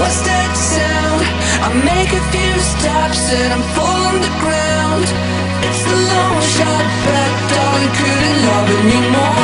What's that sound? I make a few steps and I'm falling the ground. It's the long shot bet, darling, couldn't love anymore.